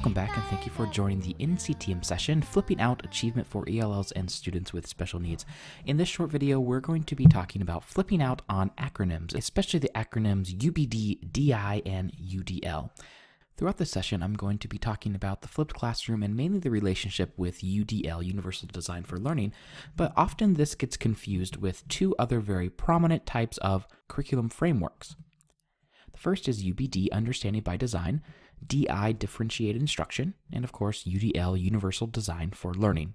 Welcome back and thank you for joining the NCTM session, Flipping Out Achievement for ELLs and Students with Special Needs. In this short video, we're going to be talking about flipping out on acronyms, especially the acronyms UBD, DI, and UDL. Throughout this session, I'm going to be talking about the flipped classroom and mainly the relationship with UDL, Universal Design for Learning, but often this gets confused with two other very prominent types of curriculum frameworks. First is UBD, Understanding by Design, DI, Differentiated Instruction, and of course UDL, Universal Design for Learning.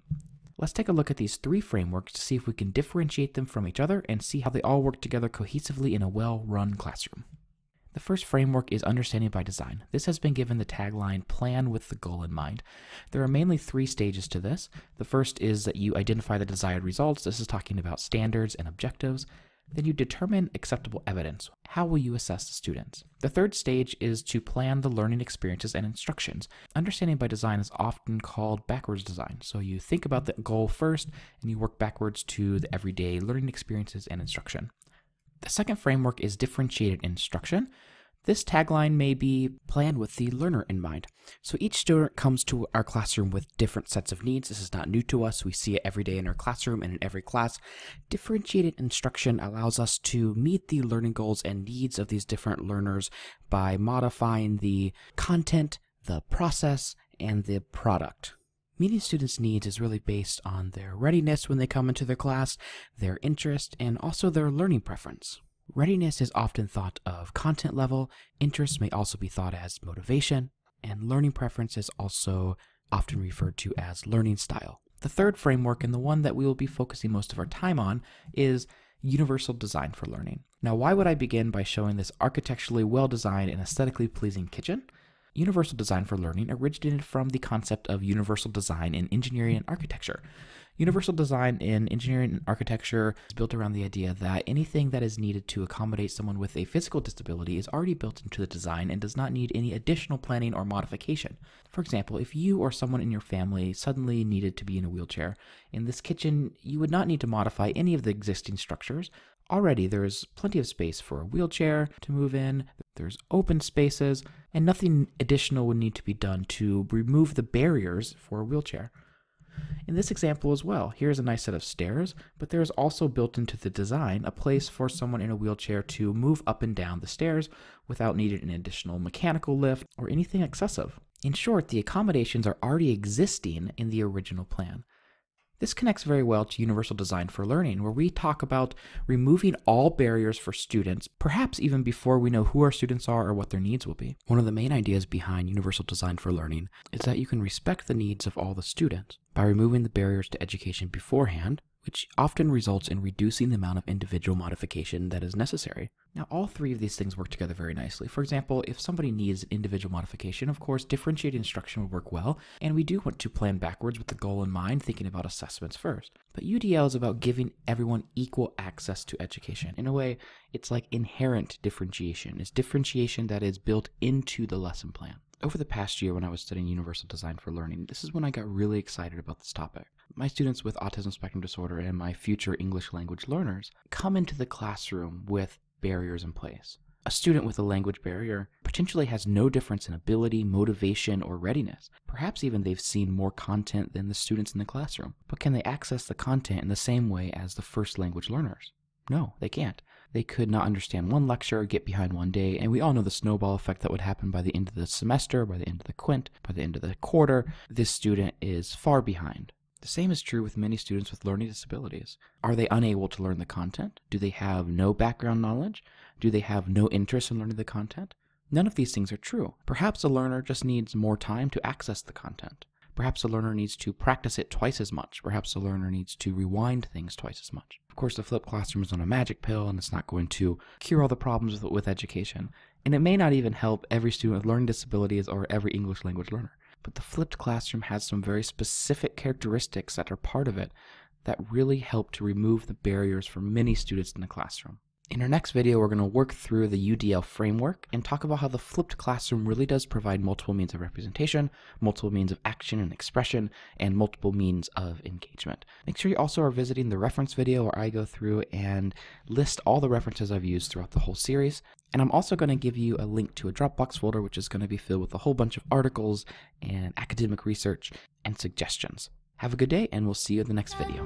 Let's take a look at these three frameworks to see if we can differentiate them from each other and see how they all work together cohesively in a well-run classroom. The first framework is Understanding by Design. This has been given the tagline Plan with the Goal in Mind. There are mainly three stages to this. The first is that you identify the desired results. This is talking about standards and objectives. Then you determine acceptable evidence. How will you assess the students? The third stage is to plan the learning experiences and instructions. Understanding by design is often called backwards design. So you think about the goal first and you work backwards to the everyday learning experiences and instruction. The second framework is differentiated instruction. This tagline may be planned with the learner in mind. So each student comes to our classroom with different sets of needs. This is not new to us. We see it every day in our classroom and in every class. Differentiated instruction allows us to meet the learning goals and needs of these different learners by modifying the content, the process, and the product. Meeting students' needs is really based on their readiness when they come into their class, their interest, and also their learning preference. Readiness is often thought of content level, interest may also be thought as motivation, and learning preference is also often referred to as learning style. The third framework, and the one that we will be focusing most of our time on, is universal design for learning. Now, why would I begin by showing this architecturally well designed and aesthetically pleasing kitchen? Universal design for learning originated from the concept of universal design in engineering and architecture. Universal design in engineering and architecture is built around the idea that anything that is needed to accommodate someone with a physical disability is already built into the design and does not need any additional planning or modification. For example, if you or someone in your family suddenly needed to be in a wheelchair, in this kitchen, you would not need to modify any of the existing structures. Already, there is plenty of space for a wheelchair to move in, there's open spaces, and nothing additional would need to be done to remove the barriers for a wheelchair. In this example as well, here's a nice set of stairs, but there is also built into the design a place for someone in a wheelchair to move up and down the stairs without needing an additional mechanical lift or anything excessive. In short, the accommodations are already existing in the original plan. This connects very well to Universal Design for Learning, where we talk about removing all barriers for students, perhaps even before we know who our students are or what their needs will be. One of the main ideas behind Universal Design for Learning is that you can respect the needs of all the students by removing the barriers to education beforehand, which often results in reducing the amount of individual modification that is necessary. Now, all three of these things work together very nicely. For example, if somebody needs individual modification, of course, differentiated instruction would work well, and we do want to plan backwards with the goal in mind, thinking about assessments first. But UDL is about giving everyone equal access to education. In a way, it's like inherent differentiation. It's differentiation that is built into the lesson plan. Over the past year, when I was studying Universal Design for Learning, this is when I got really excited about this topic. My students with autism spectrum disorder and my future English language learners come into the classroom with barriers in place. A student with a language barrier potentially has no difference in ability, motivation, or readiness. Perhaps even they've seen more content than the students in the classroom. But can they access the content in the same way as the first language learners? No, they can't. They could not understand one lecture get behind one day, and we all know the snowball effect that would happen by the end of the semester, by the end of the quint, by the end of the quarter. This student is far behind. The same is true with many students with learning disabilities. Are they unable to learn the content? Do they have no background knowledge? Do they have no interest in learning the content? None of these things are true. Perhaps a learner just needs more time to access the content. Perhaps a learner needs to practice it twice as much. Perhaps a learner needs to rewind things twice as much. Of course, the flipped classroom is not a magic pill and it's not going to cure all the problems with, with education. And it may not even help every student with learning disabilities or every English language learner. But the flipped classroom has some very specific characteristics that are part of it that really help to remove the barriers for many students in the classroom. In our next video, we're going to work through the UDL framework and talk about how the flipped classroom really does provide multiple means of representation, multiple means of action and expression, and multiple means of engagement. Make sure you also are visiting the reference video where I go through and list all the references I've used throughout the whole series. And I'm also going to give you a link to a Dropbox folder, which is going to be filled with a whole bunch of articles and academic research and suggestions. Have a good day, and we'll see you in the next video.